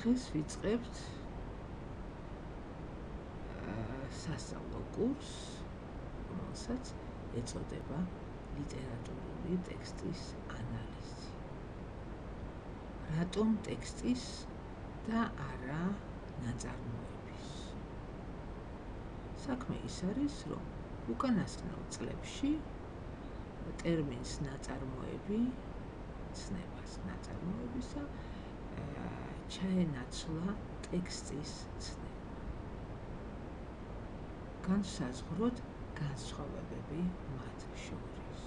დღეს ვიწყებთ სასწავლო კურსს, რომელსაც ეწოდება ლიტერატურული ტექსტის ანალიზი. რატომ ტექსტის და არა ნაწარმოების? საქმე ის არის, რომ უკანასკნელ წლებში ტერმინს ნაწარმოები ცნებას ნაწარმოებისა ჩაენაცვლა ტექსტის ცნება. განსაზღვროთ განსხვავებები მათ შორის.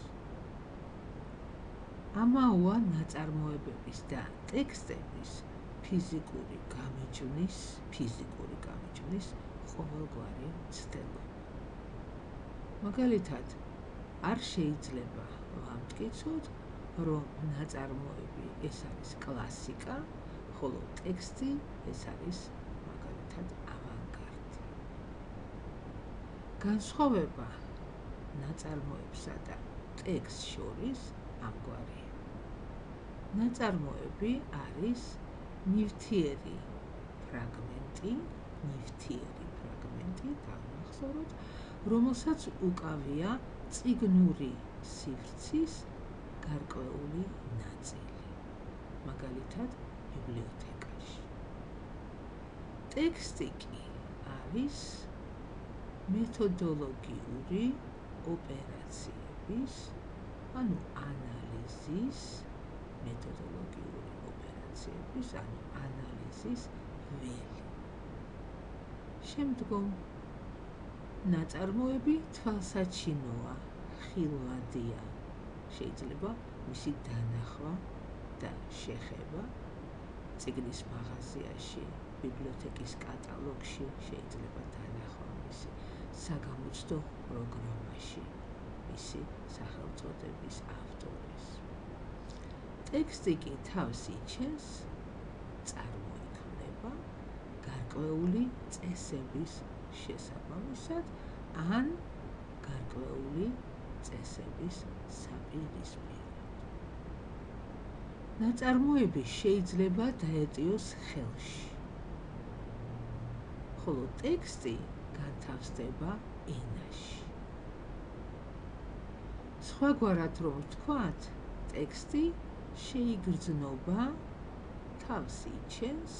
ამაოა ნაწარმოებების და ტექსტების ფიზიკური გამიჯვნის, ფიზიკური გამიჯვნის ყოველგვარი ცდელობა. მაგალითად, არ შეიძლება ვამტკიცოთ, რომ ნაწარმოები ეს არის კლასიკა, ხოლო ტექსტი ეს არის მაგალითად ავანგარდი. განსხვავება ნაწარმოებსა და ტექსტ შორის ამგვარია. ნაწარმოები არის ნივთიერი ფრაგმენტი, ნივთიერი ფრაგმენტი, დავახსოვოთ, რომელსაც უკავია ციგნური სივრცის გარკვეული ნაწილი. მაგალითად, ბიბლიოთეკაში. ტექსტი კი არის მეთოდოლოგიური ოპერაციების, ანუ ანალიზის მეთოდოლოგიური ოპერაციების, ანუ ანალიზის ველი. შემდგომ ნაწარმოები თვალსაჩინოა, ხილვადია. შეიძლება მისი დანახვა და შეხება ციგნის მაღაზიაში, ბიბლიოთეკის კატალოგში შეიძლება თანახვა მისი საგამოცდო პროგრამაში მისი სახელწოდების ავტორის. ტექსტი კი თავს იჩენს წარმოიქმნება გარკვეული წესების შესაბამისად ან გარკვეული წესების საპირისპირო. ნაწარმოები შეიძლება დაეტიოს ხელში. ხოლო ტექსტი განთავსდება ენაში. სხვაგვარად რომ ვთქვათ, ტექსტი შეიგრძნობა თავს იჩენს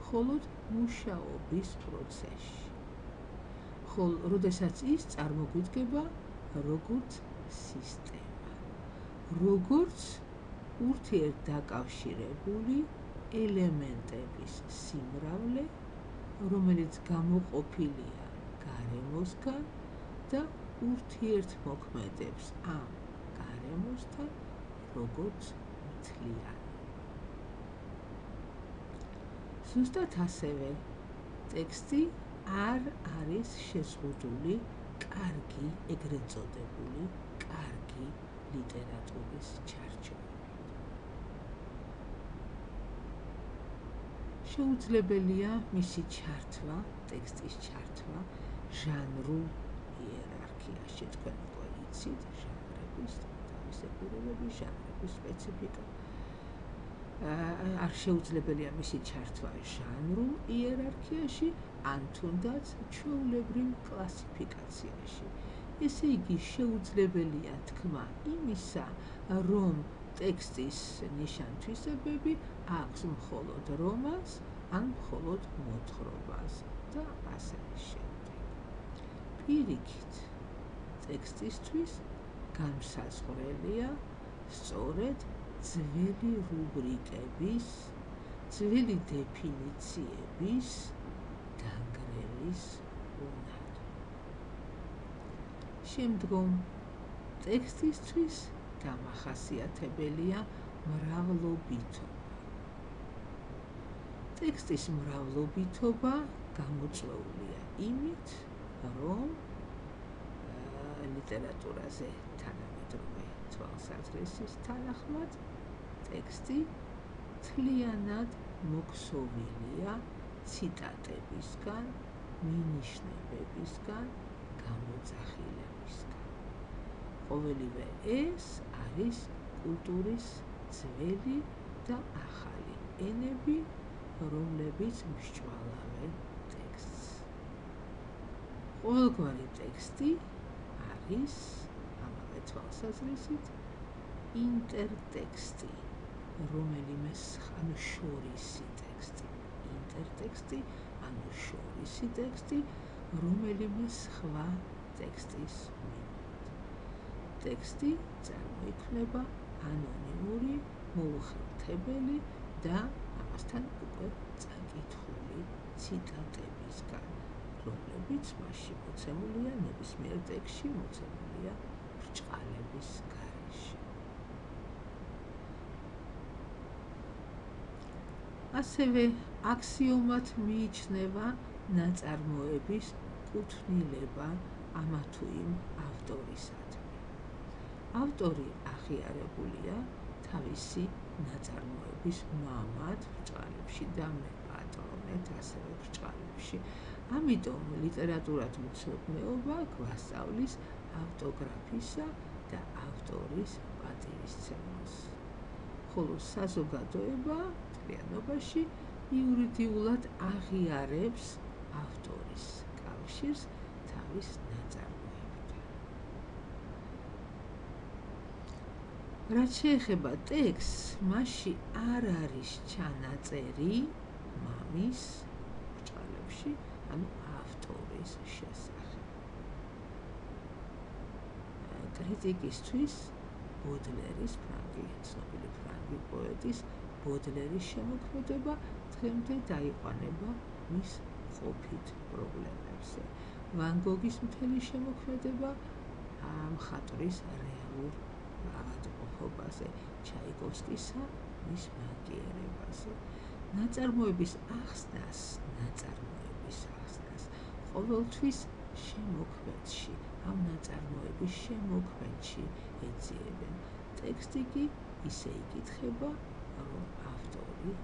მხოლოდ მუშაობის პროცესში. ხოლო როდესაც ის წარმოგვიდგება როგორც სისტემა, როგორც ურთიერთდაკავშირებული ელემენტების სიმრავლე, რომელიც გამოყოფილია გარემოსგან და ურთიერთმოქმედებს ამ გარემოსთან, როგორც მთლიანი. ზუსტად ასევე ტექსტი არ არის შეზღუდული კარგი ეგრეთ წოდებული კარგი ლიტერატურის ჩარჩო. შეუძლებელია მისი ჩართვა, ტექსტის ჩართვა ჟანრულ იერარქიაში. თქვენ უკვე იცით ჟანრების თავისებურებების, ჟანრების სპეციფიკა. არ შეუძლებელია მისი ჩართვა ჟანრულ იერარქიაში, ან თუნდაც ჩვეულებრივ კლასიფიკაციაში. ესე იგი შეუძლებელია თქმა იმისა, რომ ტექსტის ნიშან-თვისებები აქვს მხოლოდ რომანს ან მხოლოდ მოთხრობას და ასე შემდეგ. პირიქით, ტექსტისთვის განსაზღვრელია სწორედ ძველი რუბრიკების, ძველი დეფინიციების დანგრევის უნარი. შემდგომ ტექსტისთვის დამახასიათებელია მრავლობითობა. ტექსტის მრავლობითობა გამოწვეულია იმით, რომ ლიტერატურაზე თანამედროვე თვალსაზრისის თანახმად ტექსტი თლიანად მოქსოვილია ციტატებისგან, მინიშნებებისგან, გამოძახილებისგან. ყოველივე ეს არის კულტურის ძველი და ახალი ენები, რომლებიც მსჭვალავენ ტექსტს. ყოველგვარი ტექსტი არის ამავე თვალსაზრისით ინტერტექსტი, რომელიმე ანუ შორისი ტექსტი. ინტერტექსტი, ანუ შორისი ტექსტი, რომელიმე სხვა ტექსტის მიმართ. ტექსტი წარმოიქმნება ანონიმური მოუხელთებელი და ამასთან უკვე წაკითხული ციტატებისგან, რომლებიც მასში მოცემულია ნებისმიერ ტექსტში მოცემულია ბრჭყალების გარეშე. ასევე აქსიომად მიიჩნევა ნაწარმოების კუთვნილება ამა თუ იმ ავტორისადმი. ავტორი აღიარებულია თავისი ნაწარმოების მამად ბრჭყალებში და მე პატრონეთ ასევე ბრჭყალებში. ამიტომ ლიტერატურად მცოდნეობა გვასწავლის ავტოგრაფისა და ავტორის პატივისცემას. ხოლო საზოგადოება მთლიანობაში იურიდიულად აღიარებს ავტორის კავშირს თავის რაც შეეხება ტექსტს, მასში არ არის ჩანაწერი მამის ბრჭყალებში, ანუ ავტორის შესახებ. კრიტიკისთვის ბოდლერის ფრანგი, ცნობილი ფრანგი პოეტის ბოდლერის შემოქმედება დღემდე დაიყვანება მის ყოფით პრობლემებზე. ვან გოგის მთელი შემოქმედება მხატვრის რეალურ ავადმყოფობაზე, ჩაიკოვსკისა მის მაგიერებაზე. ნაწარმოების ახსნას, ნაწარმოების ახსნას ყოველთვის შემოქმედში, ამ ნაწარმოების შემოქმედში ეძიებენ. ტექსტი კი ისე იკითხება, რომ ავტორი